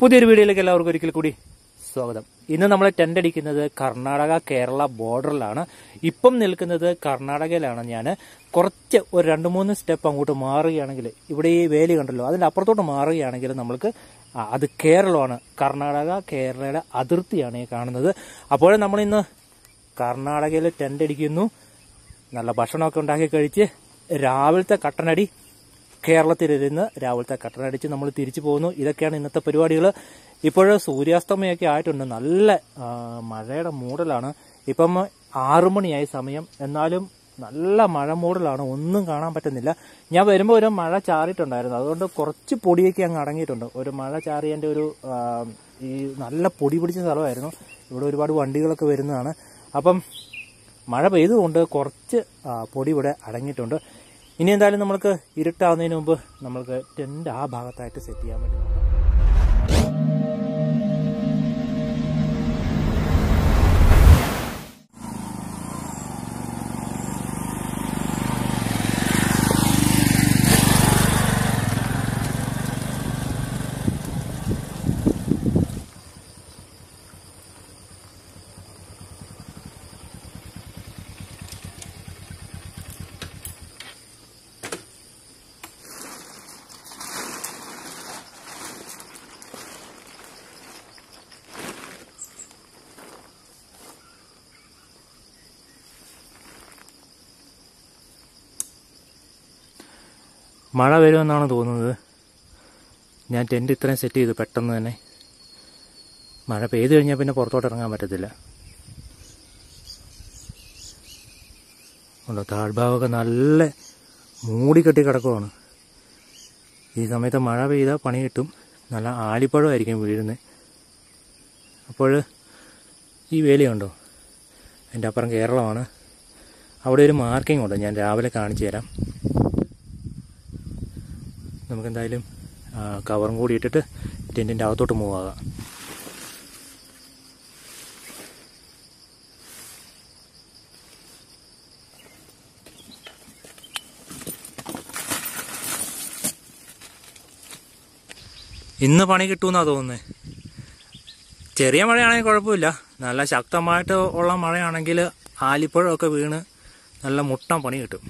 പുതിയൊരു വീഡിയോയിലേക്ക് എല്ലാവർക്കും ഒരിക്കൽ കൂടി സ്വാഗതം. ഇന്ന് നമ്മൾ ടെന്റ് അടിക്കുന്നത് കർണാടക കേരള ബോർഡറിലാണ്. ഇപ്പം നിൽക്കുന്നത് കർണാടകയിലാണ് ഞാൻ കുറച്ച് ഒരു രണ്ട് മൂന്ന് സ്റ്റെപ്പ് അങ്ങോട്ട് മാറുകയാണെങ്കിൽ ഇവിടെ ഈ വേലി കണ്ടല്ലോ അതിന്റെ അപ്പുറത്തോട്ട് മാറുകയാണെങ്കിൽ നമ്മൾക്ക് അത് കേരളമാണ്. കർണാടക കേരളയുടെ അതിർത്തിയാണ് ഈ കാണുന്നത്. അപ്പോൾ നമ്മൾ ഇന്ന് കർണാടകയിൽ ടെന്റ് അടിക്കുന്നു. നല്ല ഭക്ഷണമൊക്കെ ഉണ്ടാക്കി കഴിച്ച് രാവിലത്തെ കട്ടനടി കേരളത്തിലിരുന്ന് രാവിലത്തെ കട്ടനടിച്ച് നമ്മൾ തിരിച്ചു പോകുന്നു. ഇതൊക്കെയാണ് ഇന്നത്തെ പരിപാടികൾ. ഇപ്പോൾ സൂര്യാസ്തമയൊക്കെ ആയിട്ടുണ്ട്. നല്ല മഴയുടെ മൂടലാണ്. ഇപ്പം ആറു മണിയായി സമയം. എന്നാലും നല്ല മഴ മൂടലാണ്. ഒന്നും കാണാൻ പറ്റുന്നില്ല. ഞാൻ വരുമ്പോൾ ഒരു മഴ ചാറിയിട്ടുണ്ടായിരുന്നു. അതുകൊണ്ട് കുറച്ച് പൊടിയൊക്കെ അങ്ങ് അടങ്ങിയിട്ടുണ്ട്. ഒരു മഴ ചാറിയതിന്റെ ഒരു ഈ നല്ല പൊടി പിടിച്ച സ്ഥലമായിരുന്നു. ഇവിടെ ഒരുപാട് വണ്ടികളൊക്കെ വരുന്നതാണ്. അപ്പം മഴ പെയ്തുകൊണ്ട് കുറച്ച് പൊടി ഇവിടെ അടങ്ങിയിട്ടുണ്ട്. ഇനി എന്തായാലും നമ്മൾക്ക് ഇരുട്ടാവുന്നതിന് മുമ്പ് നമ്മൾക്ക് ടെന്റ് ആ ഭാഗത്തായിട്ട് സെറ്റ് ചെയ്യാൻ വേണ്ടി മഴ വരുമെന്നാണ് തോന്നുന്നത്. ഞാൻ ടെന്റ് ഇത്രയും സെറ്റ് ചെയ്തു പെട്ടെന്ന് തന്നെ മഴ പെയ്തു കഴിഞ്ഞാൽ പിന്നെ പുറത്തോട്ട് ഇറങ്ങാൻ പറ്റത്തില്ല. ഉണ്ടോ? താഴ്ഭാഗമൊക്കെ നല്ല മൂടിക്കെട്ടി കിടക്കുവാണ്. ഈ സമയത്ത് മഴ പെയ്താൽ പണി കിട്ടും. നല്ല ആലിപ്പഴമായിരിക്കും വീഴുന്നത് അപ്പോൾ ഈ വേലി കണ്ടോ? എന്റെ അപ്പുറം കേരളമാണ്. അവിടെ ഒരു മാർക്കിംഗ് ഉണ്ട്. ഞാൻ രാവിലെ കാണിച്ചു തരാം. നമുക്കെന്തായാലും കവറും കൂടി ഇട്ടിട്ട് ടെന്റിന്റെ അകത്തോട്ട് മൂവ് ആകാം. ഇന്ന് പണി കിട്ടുമെന്നാണ് തോന്നുന്നത് ചെറിയ മഴയാണെങ്കിൽ കുഴപ്പമില്ല. നല്ല ശക്തമായിട്ട് ഉള്ള മഴയാണെങ്കിൽ ആലിപ്പഴമൊക്കെ വീണ് നല്ല മുട്ടം പണി കിട്ടും.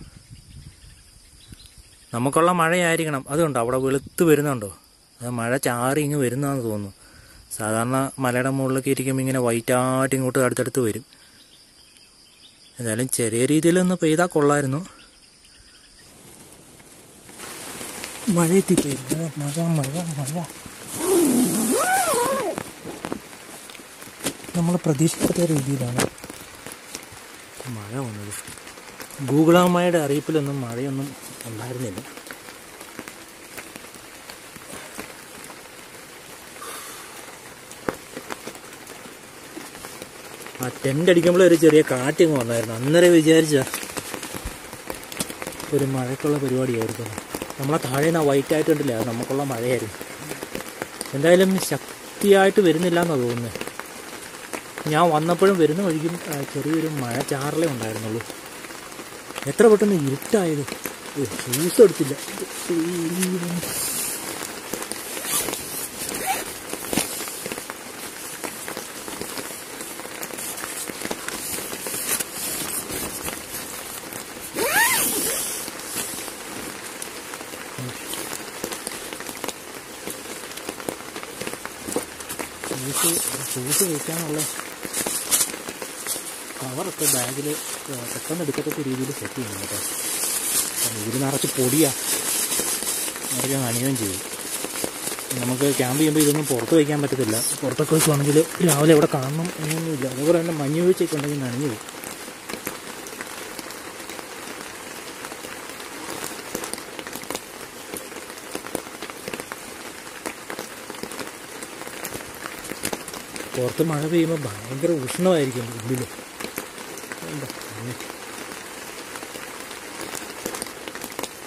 നമുക്കുള്ള മഴയായിരിക്കണം. അതുകൊണ്ട് അവിടെ വെളുത്ത് വരുന്നുണ്ടോ? അത് മഴ ചാറി ഇങ്ങ് വരുന്നതെന്ന് തോന്നുന്നു. സാധാരണ മലയുടെ മുകളിലൊക്കെ ഇരിക്കുമ്പോൾ ഇങ്ങനെ വൈറ്റായിട്ട് ഇങ്ങോട്ട് അടുത്തടുത്ത് വരും. എന്തായാലും ചെറിയ രീതിയിലൊന്ന് പെയ്താൽ കൊള്ളായിരുന്നു. മഴ മഴ മഴ നമ്മൾ പ്രതീക്ഷിക്കാത്ത രീതിയിലാണ്. മഴ വന്നത്. ഗൂഗിളാമ്മയുടെ അറിയിപ്പിലൊന്നും മഴയൊന്നും ഉണ്ടായിരുന്നില്ല ആ ടെന്റ് അടിക്കുമ്പോൾ ഒരു ചെറിയ കാറ്റിങ് വന്നായിരുന്നു. അന്നേരം വിചാരിച്ച ഒരു മഴയ്ക്കുള്ള പരിപാടിയായിരുന്നു നമ്മളെ താഴെ നിന്ന് വൈറ്റ് ആയിട്ടുണ്ടല്ലേ അത് നമുക്കുള്ള മഴയായിരുന്നു. എന്തായാലും ശക്തിയായിട്ട് വരുന്നില്ല എന്നാണ് തോന്നുന്നത് ഞാൻ വന്നപ്പോഴും വരുന്ന വഴിക്കും ചെറിയൊരു മഴ ചാറലേ ഉണ്ടായിരുന്നുള്ളൂ. എത്ര പെട്ടെന്ന് ഇരുട്ടായത്. ഷൂസ് എടുത്തില്ല ഷൂസ് ഷൂസ് കവറൊക്കെ ബാഗിൽ പെട്ടെന്ന് എടുക്കത്തക്ക രീതിയിൽ സെറ്റ് ചെയ്യണം കേട്ടോ. കാരണം ഇതിൽ നിറച്ച് പൊടിയാണ് നിറയ്ക്കാൻ നനയുകയും ചെയ്യും. നമുക്ക് ക്യാമ്പ് ചെയ്യുമ്പോൾ ഇതൊന്നും പുറത്ത് വയ്ക്കാൻ പറ്റത്തില്ല. പുറത്തൊക്കെ വെക്കുവാണെങ്കിൽ രാവിലെ ഇവിടെ കാണണം എന്നൊന്നുമില്ല. അതുപോലെ തന്നെ മഞ്ഞ് വീഴ്ചയൊക്കെ ഉണ്ടെങ്കിൽ നനഞ്ഞു പോകും. പുറത്ത് മഴ പെയ്യുമ്പോൾ ഭയങ്കര ഉഷ്ണമായിരിക്കും ഉള്ളിൽ എന്താ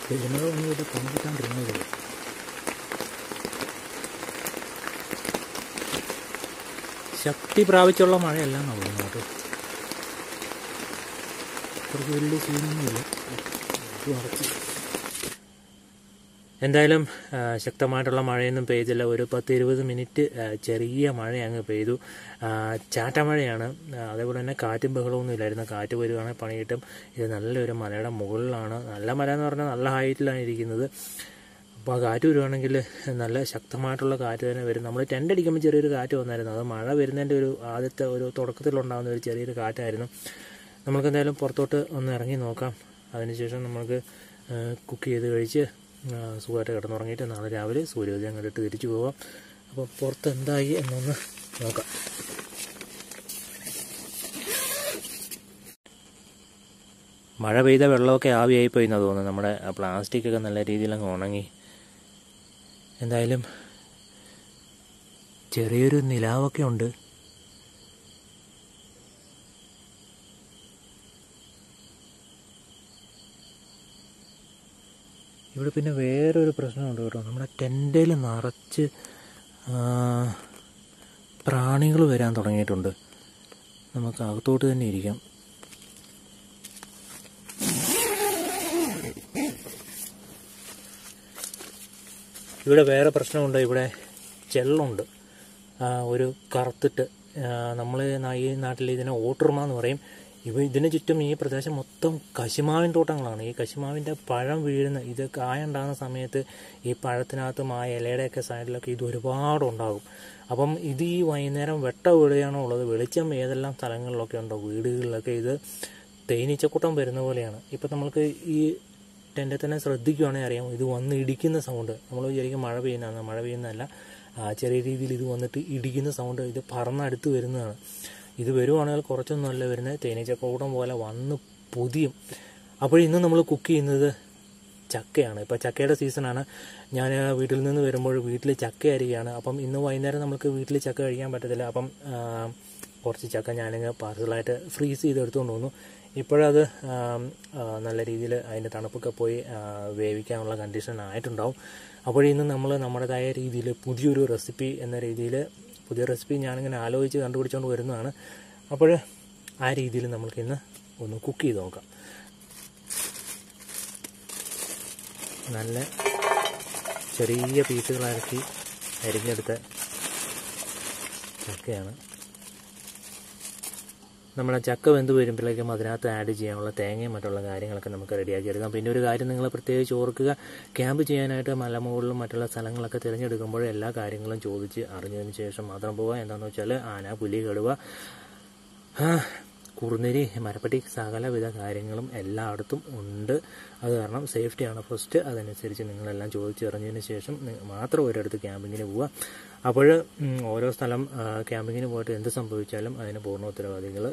പെരുമഴ വന്നിട്ട് പണി കിട്ടാണ്ടിരുന്നത് ശക്തി പ്രാപിച്ചുള്ള മഴയല്ല നോക്കുന്നു കേട്ടോ. കുറച്ച് വലിയ സീനൊന്നുമില്ല ഇത് എന്തായാലും ശക്തമായിട്ടുള്ള മഴയൊന്നും പെയ്തില്ല. ഒരു പത്ത് ഇരുപത് മിനിറ്റ് ചെറിയ മഴ അങ്ങ് പെയ്തു ചാറ്റമഴയാണ്. അതേപോലെ തന്നെ കാറ്റും ബഹളമൊന്നും ഇല്ലായിരുന്നു. കാറ്റ് വരുവാണെങ്കിൽ പണി കിട്ടും ഇത് നല്ലൊരു മലയുടെ മുകളിലാണ്. നല്ല മല എന്ന് പറഞ്ഞാൽ നല്ല ഹൈറ്റിലാണ് ഇരിക്കുന്നത്. അപ്പോൾ ആ കാറ്റ് വരുവാണെങ്കിൽ നല്ല ശക്തമായിട്ടുള്ള കാറ്റ് തന്നെ വരും. നമ്മൾ ടെന്റ് അടിക്കുമ്പോൾ ചെറിയൊരു കാറ്റ് വന്നായിരുന്നു. അത് മഴ വരുന്നതിന്റെ ഒരു ആദ്യത്തെ ഒരു തുടക്കത്തിലുണ്ടാകുന്ന ഒരു ചെറിയൊരു കാറ്റായിരുന്നു. നമുക്ക് എന്തായാലും പുറത്തോട്ട് ഒന്ന് ഇറങ്ങി നോക്കാം. അതിനുശേഷം നമുക്ക് കുക്ക് ചെയ്ത് കഴിച്ച് സുഖമായിട്ട് കിടന്നുറങ്ങിയിട്ട് നാളെ രാവിലെ സൂര്യോദയം കണ്ടിട്ട് തിരിച്ചു പോവാം. അപ്പോൾ പുറത്ത് എന്തായി എന്നൊന്ന് നോക്കാം. മഴ പെയ്ത വെള്ളമൊക്കെ ആവിയായിപ്പോയി എന്നാണ് തോന്നുന്നത് നമ്മുടെ പ്ലാസ്റ്റിക് ഒക്കെ നല്ല രീതിയിൽ അങ്ങ് ഉണങ്ങി. എന്തായാലും ചെറിയൊരു നിലാവൊക്കെ ഉണ്ട്. ഇവിടെ പിന്നെ വേറൊരു പ്രശ്നമുണ്ട് കേട്ടോ. നമ്മുടെ ടെന്റിൽ നിറച്ച് പ്രാണികൾ വരാൻ തുടങ്ങിയിട്ടുണ്ട്. നമുക്ക് അകത്തോട്ട് തന്നെ ഇരിക്കാം. ഇവിടെ വേറെ പ്രശ്നമുണ്ട്. ഇവിടെ ചെള്ളുണ്ട്. ഒരു കറുത്തിട്ട് നമ്മൾ ഈ നാട്ടിൽ ഇതിനെ ഓട്ടർമ എന്ന് പറയും. ഇവ ഇതിന് ചുറ്റും ഈ പ്രദേശം മൊത്തം കശുമാവിൻ തോട്ടങ്ങളാണ്. ഈ കശുമാവിന്റെ പഴം വീഴുന്ന ഇത് കായുണ്ടാകുന്ന സമയത്ത് ഈ പഴത്തിനകത്തും ആ ഇലയുടെയൊക്കെ സൈഡിലൊക്കെ ഇത് ഒരുപാട് ഉണ്ടാകും. അപ്പം ഇത് ഈ വൈകുന്നേരം വെട്ട വീടുകയാണോ ഉള്ളത്. വെളിച്ചം ഏതെല്ലാം സ്ഥലങ്ങളിലൊക്കെ ഉണ്ടോ? വീടുകളിലൊക്കെ ഇത് തേനീച്ചക്കൂട്ടം വരുന്ന പോലെയാണ്. ഇപ്പം നമ്മൾക്ക് ഈ ടെന്റെ തന്നെ ശ്രദ്ധിക്കുകയാണെങ്കിൽ അറിയാം. ഇത് വന്ന് ഇടിക്കുന്ന സൗണ്ട്. നമ്മൾ വിചാരിക്കും മഴ പെയ്യുന്നതാണ്. മഴ പെയ്യുന്നതല്ല. ചെറിയ രീതിയിൽ ഇത് വന്നിട്ട് ഇടിക്കുന്ന സൗണ്ട് ഇത് പറന്നടുത്ത് വരുന്നതാണ്. ഇത് വരുവാണെങ്കിൽ കുറച്ചൊന്നുമല്ല വരുന്നത്. തേനീച്ചക്കൂടം പോലെ വന്ന് പൊതിയും. അപ്പോൾ ഇന്ന് നമ്മൾ കുക്ക് ചെയ്യുന്നത് ചക്കയാണ്. ഇപ്പോൾ ചക്കയുടെ സീസണാണ് ഞാൻ വീട്ടിൽ നിന്ന് വരുമ്പോൾ വീട്ടിൽ ചക്ക അരികയാണ് അപ്പം ഇന്ന് വൈകുന്നേരം നമുക്ക് വീട്ടിൽ ചക്ക കഴിക്കാൻ പറ്റത്തില്ല. അപ്പം കുറച്ച് ചക്ക ഞാനിങ്ങ് പാർസലായിട്ട് ഫ്രീസ് ചെയ്ത് എടുത്തുകൊണ്ട് വന്നു. ഇപ്പോഴത് നല്ല രീതിയിൽ അതിന്റെ തണുപ്പൊക്കെ പോയി വേവിക്കാനുള്ള കണ്ടീഷൻ ആയിട്ടുണ്ടാവും. അപ്പോൾ നമ്മൾ നമ്മുടേതായ രീതിയിൽ പുതിയൊരു റെസിപ്പി എന്ന രീതിയിൽ പുതിയ റെസിപ്പി ഞാനിങ്ങനെ ആലോചിച്ച് കണ്ടുപിടിച്ചുകൊണ്ട് വരുന്നതാണ്. അപ്പോൾ ആ രീതിയിൽ നമുക്ക് ഇന്ന് ഒന്ന് കുക്ക് ചെയ്ത് നോക്കാം. നല്ല ചെറിയ പീസുകളാക്കി അരിഞ്ഞെടുത്ത ചക്കയാണ്. നമ്മുടെ ചക്ക വെന്ത് വരുമ്പോഴേക്കും അതിനകത്ത് ആഡ് ചെയ്യാനുള്ള തേങ്ങയും മറ്റുള്ള കാര്യങ്ങളൊക്കെ നമുക്ക് റെഡിയാക്കി എടുക്കാം. പിന്നെ ഒരു കാര്യം നിങ്ങൾ പ്രത്യേകിച്ച് ഓർക്കുക ക്യാമ്പ് ചെയ്യാനായിട്ട് മലമുകളിലും മറ്റുള്ള സ്ഥലങ്ങളൊക്കെ തിരഞ്ഞെടുക്കുമ്പോൾ എല്ലാ കാര്യങ്ങളും ചോദിച്ച് അറിഞ്ഞതിന് ശേഷം മാത്രം പോവുക. എന്താണെന്ന് വെച്ചാൽ ആന പുലി കടുവ കുറുനിരി മരപ്പട്ടി സകലവിധ കാര്യങ്ങളും എല്ലായിടത്തും ഉണ്ട്. അത് കാരണം സേഫ്റ്റിയാണ് ഫസ്റ്റ് അതനുസരിച്ച് നിങ്ങളെല്ലാം ചോദിച്ചറിഞ്ഞതിന് ശേഷം മാത്രം ഒരിടത്ത് ക്യാമ്പിങ്ങിന് പോവുക. അപ്പോൾ ഓരോ സ്ഥലം ക്യാമ്പിങ്ങിന് പോയിട്ട് എന്ത് സംഭവിച്ചാലും അതിന് പൂർണ ഉത്തരവാദികൾ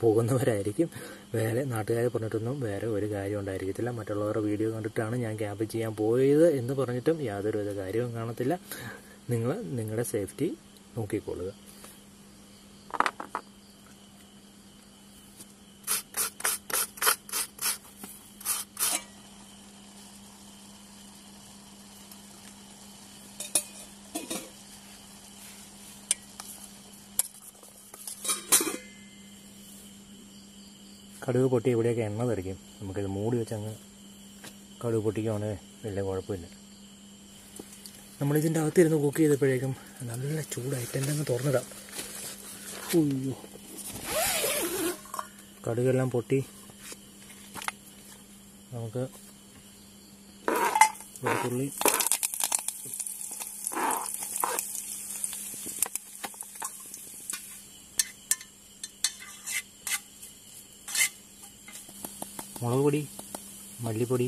പോകുന്നവരായിരിക്കും. വേറെ നാട്ടുകാരെ പറഞ്ഞിട്ടൊന്നും വേറെ ഒരു കാര്യം ഉണ്ടായിരിക്കത്തില്ല. മറ്റുള്ളവരുടെ വീഡിയോ കണ്ടിട്ടാണ് ഞാൻ ക്യാമ്പ് ചെയ്യാൻ പോയത് എന്ന് പറഞ്ഞിട്ടും യാതൊരുവിധ കാര്യവും കാണത്തില്ല. നിങ്ങൾ നിങ്ങളുടെ സേഫ്റ്റി നോക്കിക്കൊള്ളുക. കടുക് പൊട്ടി ഇവിടെയൊക്കെ എണ്ണ തെറിക്കും. നമുക്കിത് മൂടി വെച്ചങ്ങ് കടുക് പൊട്ടിക്കുവാണെങ്കിൽ വലിയ കുഴപ്പമില്ല. നമ്മളിതിന്റെ അകത്തിരുന്ന് കുക്ക് ചെയ്തപ്പോഴേക്കും നല്ല ചൂടായിട്ട് എന്റെ അങ്ങ് തുറന്നിടാം ഉയ്യോ കടുകെല്ലാം പൊട്ടി. നമുക്ക് വെളുത്തുള്ളി മുളക് പൊടി മല്ലിപ്പൊടി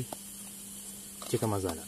ചിക്കൻ മസാല.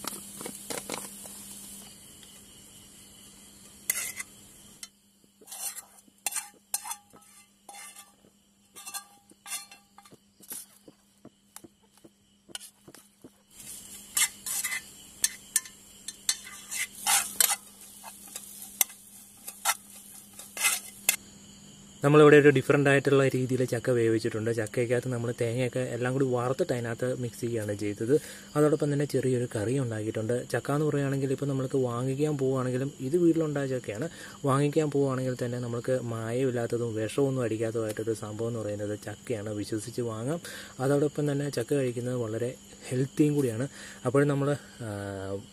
നമ്മളിവിടെ ഒരു ഡിഫറെന്റ് ആയിട്ടുള്ള രീതിയിൽ ചക്ക വേവിച്ചിട്ടുണ്ട്. ചക്കയ്ക്കകത്ത് നമ്മൾ തേങ്ങയൊക്കെ എല്ലാം കൂടി വറുത്തിട്ട് അതിനകത്ത് മിക്സ് ചെയ്യുകയാണ് ചെയ്തത്. അതോടൊപ്പം തന്നെ ചെറിയൊരു കറി ഉണ്ടാക്കിയിട്ടുണ്ട്. ചക്ക എന്ന് പറയുകയാണെങ്കിൽ ഇപ്പോൾ നമ്മൾക്ക് വാങ്ങിക്കാൻ പോവുകയാണെങ്കിലും ഇത് വീട്ടിലുണ്ടായ ചക്കയാണ്. വാങ്ങിക്കാൻ പോവുകയാണെങ്കിൽ തന്നെ നമുക്ക് മായമില്ലാത്തതും വിഷമൊന്നും അടിക്കാത്തതുമായിട്ടൊരു സംഭവം എന്ന് പറയുന്നത് ചക്കയാണ്. വിശ്വസിച്ച് വാങ്ങാം. അതോടൊപ്പം തന്നെ ചക്ക കഴിക്കുന്നത് വളരെ ഹെൽത്തിയും കൂടിയാണ്. അപ്പോൾ നമ്മൾ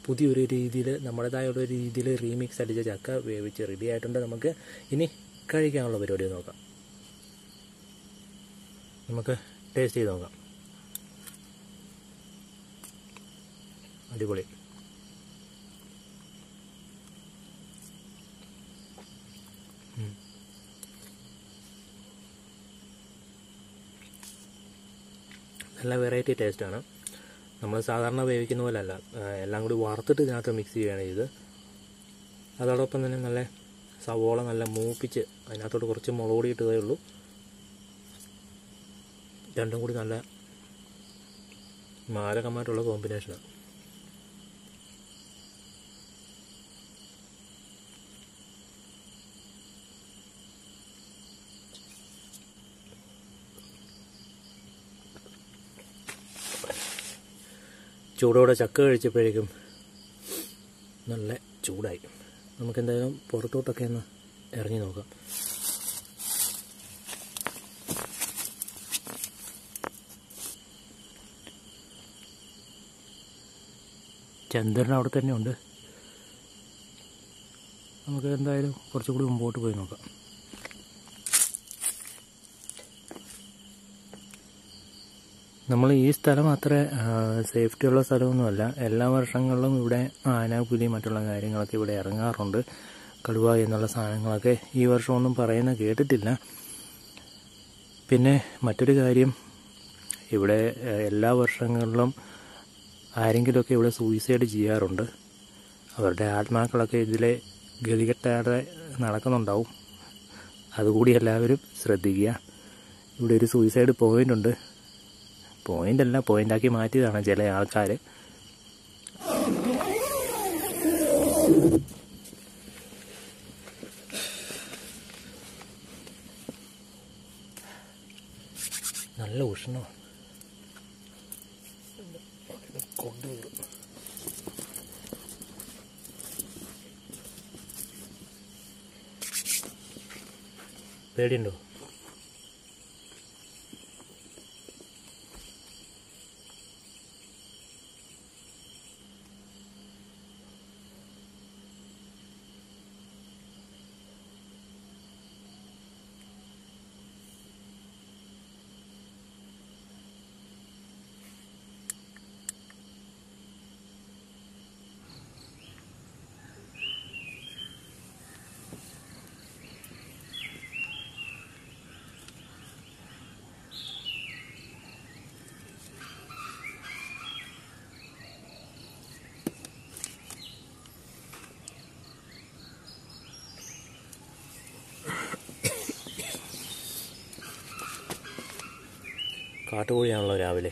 പുതിയൊരു രീതിയിൽ നമ്മുടേതായ ഒരു രീതിയിൽ റീമിക്സ് അടിച്ച ചക്ക വേവിച്ച് റെഡി ആയിട്ടുണ്ട് നമുക്ക്. ഇനി കഴിക്കാനുള്ള പരിപാടി നോക്കാം. നമുക്ക് ടേസ്റ്റ് ചെയ്ത് നോക്കാം. അടിപൊളി. നല്ല വെറൈറ്റി ടേസ്റ്റാണ് നമ്മൾ സാധാരണ വേവിക്കുന്ന പോലെ അല്ല എല്ലാം കൂടി വറുത്തിട്ട് ഇതിനകത്ത് മിക്സ് ചെയ്യുകയാണ് ചെയ്ത് അതോടൊപ്പം തന്നെ നല്ല സവോള നല്ല മൂപ്പിച്ച് അതിനകത്തോട്ട് കുറച്ച് മുളക് പൊടി ഇട്ടതേ ഉള്ളൂ. രണ്ടും കൂടി നല്ല മാരകമായിട്ടുള്ള കോമ്പിനേഷനാണ് ചൂടോടെ ചക്ക കഴിച്ചപ്പോഴേക്കും നല്ല ചൂടായി. നമുക്ക് എന്തായാലും പുറത്തോട്ടൊക്കെ ഒന്ന് ഇറങ്ങി നോക്കാം. ചന്ദ്രൻ അവിടെ തന്നെയുണ്ട്. നമുക്ക് എന്തായാലും കുറച്ചുകൂടി മുമ്പോട്ട് പോയി നോക്കാം. നമ്മൾ ഈ സ്ഥലം അത്ര സേഫ്റ്റി ഉള്ള സ്ഥലമൊന്നുമല്ല. എല്ലാ വർഷങ്ങളിലും ഇവിടെ ആന പുലി മറ്റുള്ള കാര്യങ്ങളൊക്കെ ഇവിടെ ഇറങ്ങാറുണ്ട്. കടുവ എന്നുള്ള സാധനങ്ങളൊക്കെ ഈ വർഷമൊന്നും പറയുന്ന കേട്ടിട്ടില്ല. പിന്നെ മറ്റൊരു കാര്യം ഇവിടെ എല്ലാ വർഷങ്ങളിലും ആരെങ്കിലുമൊക്കെ ഇവിടെ സൂയിസൈഡ് ചെയ്യാറുണ്ട്. അവരുടെ ആത്മാക്കളൊക്കെ ഇതിലെ ഗതികെട്ടാതെ നടക്കുന്നുണ്ടാവും. അതുകൂടി എല്ലാവരും ശ്രദ്ധിക്കുക. ഇവിടെ ഒരു സൂയിസൈഡ് പോയിന്റ് ഉണ്ട് പോയിന്റ് അല്ല പോയിന്റാക്കി മാറ്റിയതാണ് ചില ആൾക്കാർ നല്ല ഉഷ്ണമാണ് പേടിയുണ്ടോ? കാട്ടുകോഴിയാണല്ലോ രാവിലെ.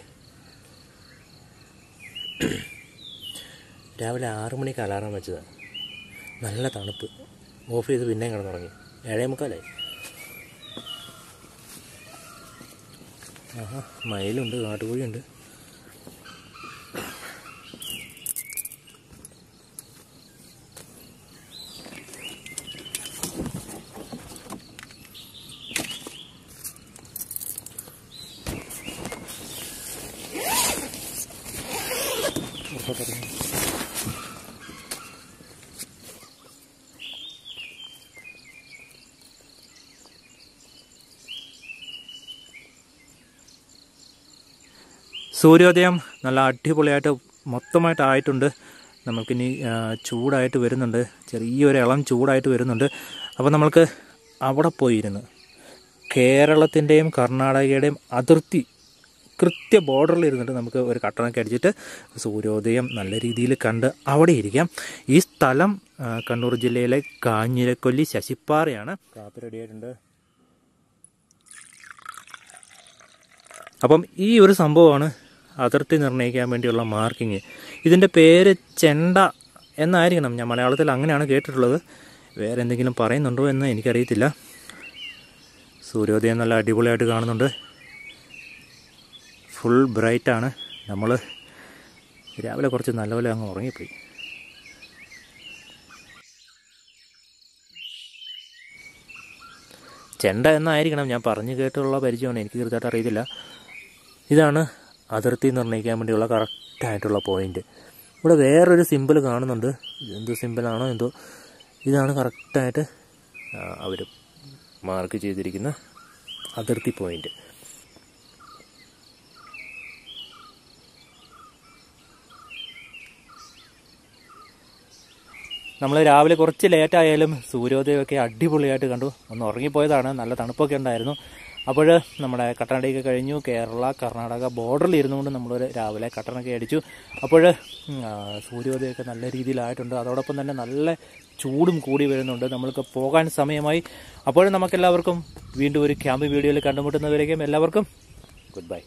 രാവിലെ ആറു മണിക്ക് അലാറം വെച്ചതാണ് നല്ല തണുപ്പ്. ഓഫ് ചെയ്ത് പിന്നെയും കിടന്നുറങ്ങി. ഏഴേ മുക്കാലായി ആഹാ മയിലുണ്ട് കാട്ടുകോഴിയുണ്ട്. സൂര്യോദയം നല്ല അടിപൊളിയായിട്ട് മൊത്തമായിട്ട് ആയിട്ടുണ്ട് നമുക്കിനി ചൂടായിട്ട് വരുന്നുണ്ട്. ചെറിയൊരു ഇളം ചൂടായിട്ട് വരുന്നുണ്ട്. അപ്പോൾ നമ്മൾക്ക് അവിടെ പോയിരുന്ന്. കേരളത്തിന്റെയും കർണാടകയുടെയും അതിർത്തി കൃത്യ ബോർഡറിൽ ഇരുന്നിട്ട് നമുക്ക് ഒരു കട്ടണൊക്കെ അടിച്ചിട്ട് സൂര്യോദയം നല്ല രീതിയിൽ കണ്ട് അവിടെ ഇരിക്കാം. ഈ സ്ഥലം കണ്ണൂർ ജില്ലയിലെ കാഞ്ഞിരക്കൊല്ലി ശശിപ്പാറയാണ്. കാപ്പി റെഡിയായിട്ടുണ്ട് അപ്പം ഈ ഒരു സംഭവമാണ് അതിർത്തി നിർണയിക്കാൻ വേണ്ടിയുള്ള മാർക്കിങ്. ഇതിന്റെ പേര് ചെണ്ട എന്നായിരിക്കണം. ഞാൻ മലയാളത്തിൽ അങ്ങനെയാണ് കേട്ടിട്ടുള്ളത്. വേറെ എന്തെങ്കിലും പറയുന്നുണ്ടോ എന്ന് എനിക്കറിയത്തില്ല. സൂര്യോദയം നല്ല അടിപൊളിയായിട്ട് കാണുന്നുണ്ട്. ഫുൾ ബ്രൈറ്റാണ്. നമ്മൾ രാവിലെ കുറച്ച് നല്ലപോലെ അങ്ങ് ഉറങ്ങിപ്പോയി. ചെണ്ട എന്നായിരിക്കണം ഞാൻ പറഞ്ഞു കേട്ടുള്ള പരിചയമാണ്. എനിക്ക് കൃത്യമായിട്ട് അറിയത്തില്ല. ഇതാണ് അതിർത്തി നിർണയിക്കാൻ വേണ്ടിയുള്ള കറക്റ്റായിട്ടുള്ള പോയിന്റ്. ഇവിടെ വേറൊരു സിമ്പിൾ കാണുന്നുണ്ട്. എന്തോ സിമ്പിളാണോ എന്തോ. ഇതാണ് കറക്റ്റായിട്ട് അവർ മാർക്ക് ചെയ്തിരിക്കുന്ന അതിർത്തി പോയിന്റ്. നമ്മൾ രാവിലെ കുറച്ച് ലേറ്റ് ആയാലും സൂര്യോദയമൊക്കെ അടിപൊളിയായിട്ട് കണ്ടു. ഒന്ന് ഉറങ്ങിപ്പോയതാണ്. നല്ല തണുപ്പൊക്കെ ഉണ്ടായിരുന്നു. അപ്പോൾ നമ്മുടെ കട്ടനടിയൊക്കെ കഴിഞ്ഞു. കേരള കർണാടക ബോർഡറിൽ ഇരുന്നുകൊണ്ട് നമ്മളൊരു രാവിലെ കട്ടനൊക്കെ അടിച്ചു. അപ്പോൾ സൂര്യോദയമൊക്കെ നല്ല രീതിയിലായിട്ടുണ്ട്. അതോടൊപ്പം തന്നെ നല്ല ചൂടും കൂടി വരുന്നുണ്ട്. നമ്മൾക്ക് പോകാൻ സമയമായി. അപ്പോൾ നമുക്കെല്ലാവർക്കും വീണ്ടും ഒരു ക്യാമ്പ് വീഡിയോയിൽ കണ്ടുമുട്ടുന്നവരേക്കും എല്ലാവർക്കും ഗുഡ് ബൈ